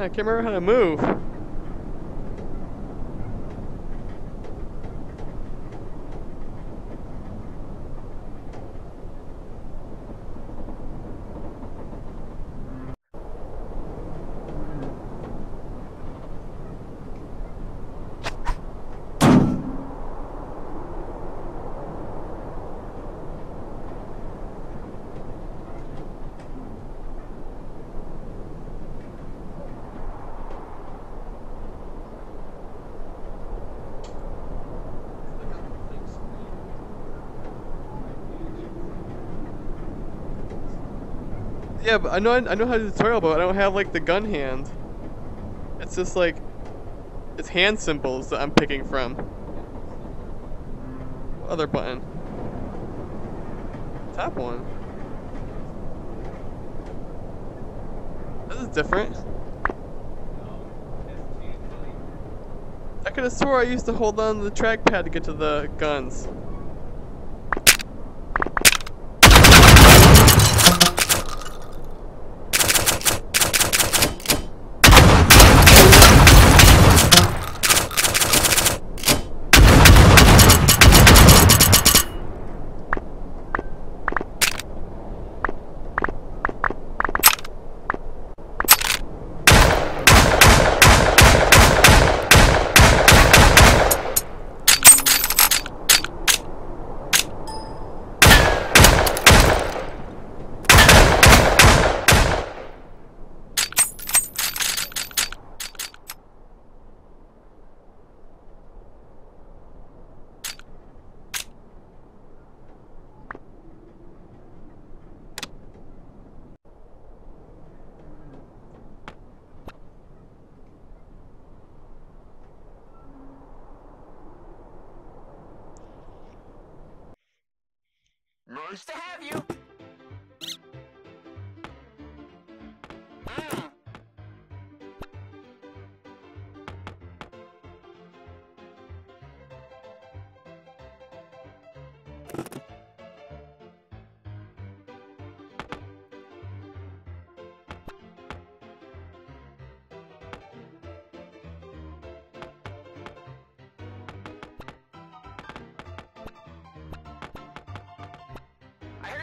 I can't remember how to move. Yeah, but I know I know how to tutorial, but I don't have like the gun hand. It's just like it's hand symbols that I'm picking from. What other button? Top one. This is different. I could have swore I used to hold on the trackpad to get to the guns. Nice to have you.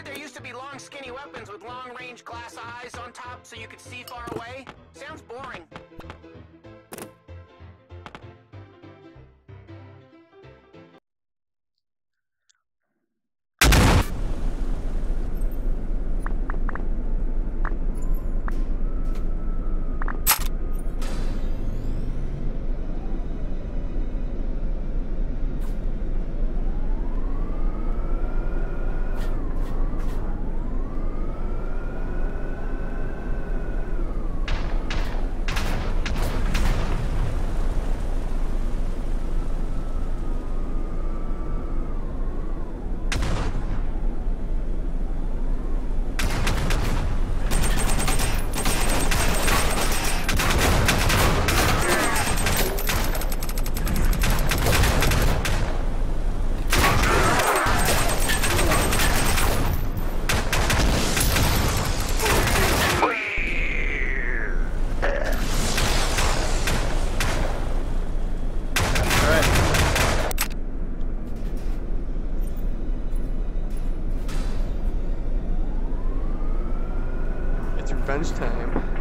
There used to be long, skinny weapons with long-range glass eyes on top so you could see far away. Sounds boring. Revenge time.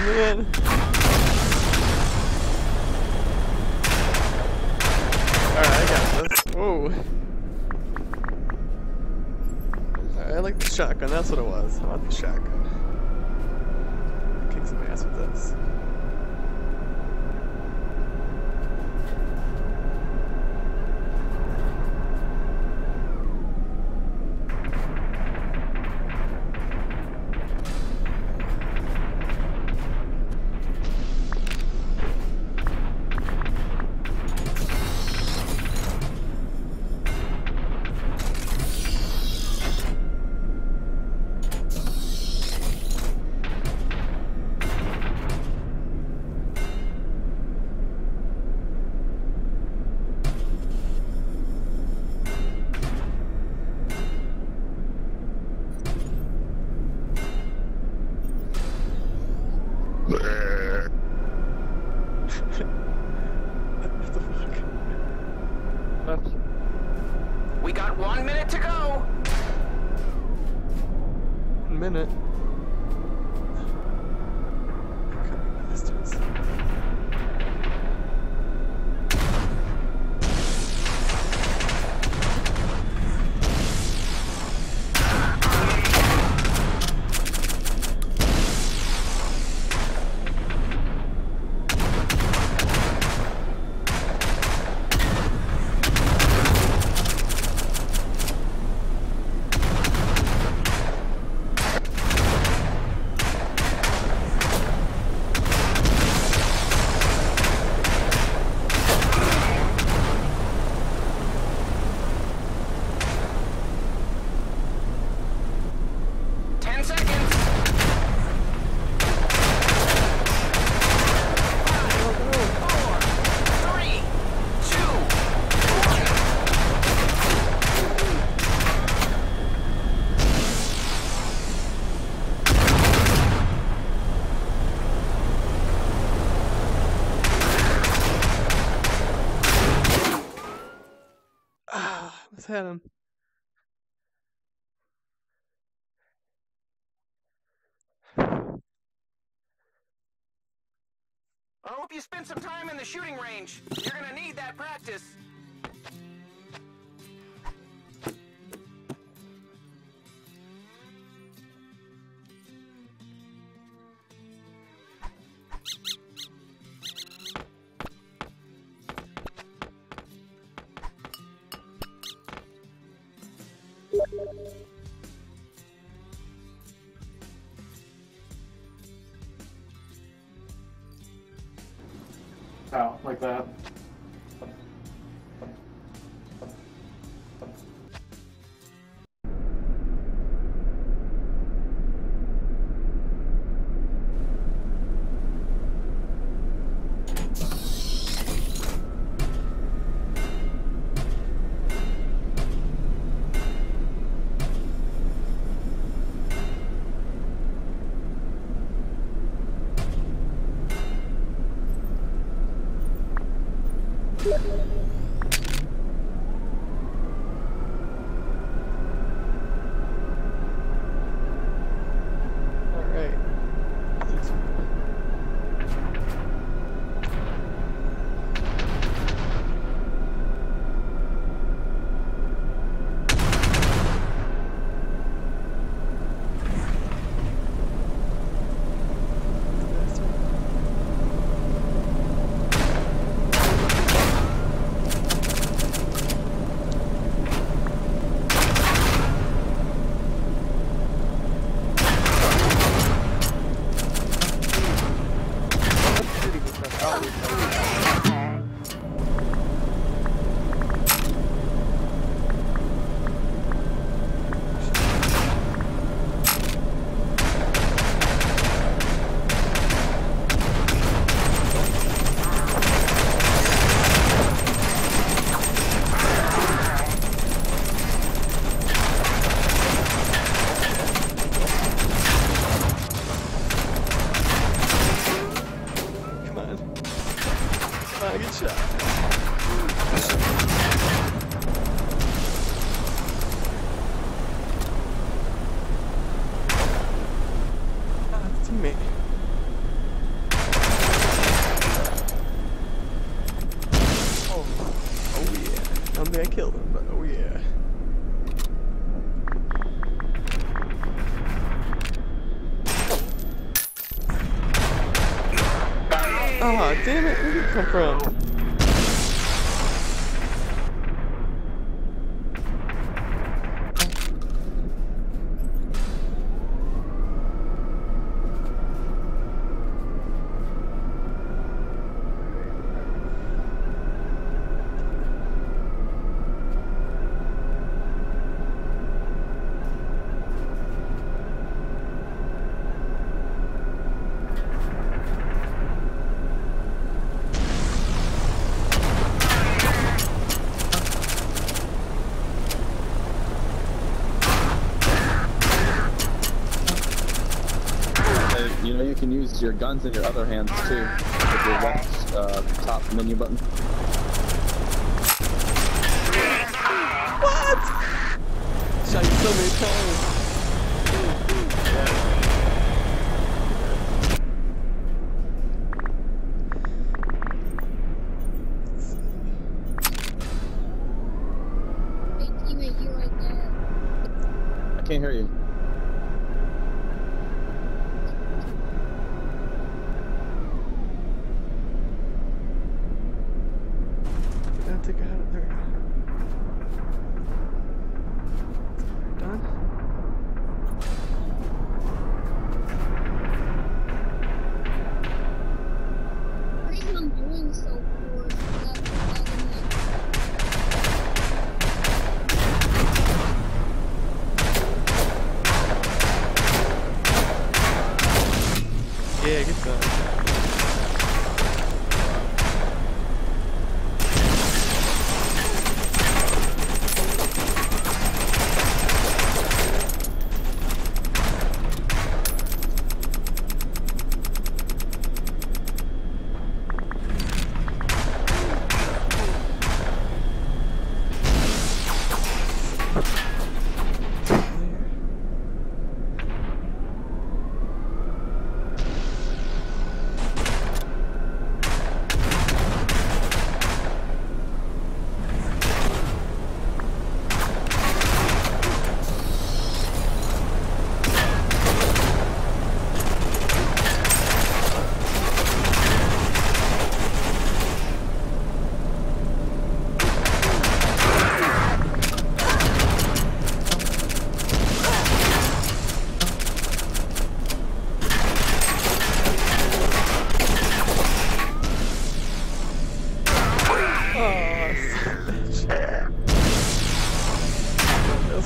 Man. Alright, I got this. Whoa. I like the shotgun, that's what it was. I want the shotgun. I hope you spend some time in the shooting range. You're gonna need that practice. How like that. Oh, oh yeah. I'm gonna I killed him, but oh yeah. Oh, damn it, where did you come from? Can use your guns in your other hands too, with your left uh, top menu button. Shot you so many times. Big teammate, you right there. I can't hear you.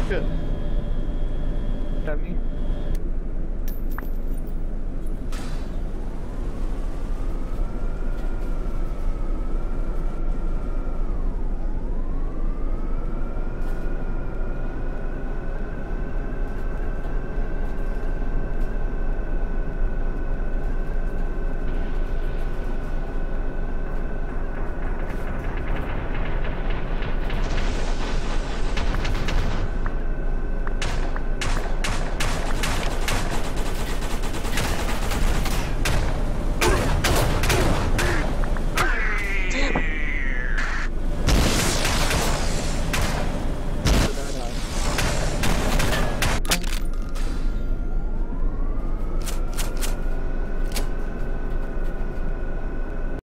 good. That means.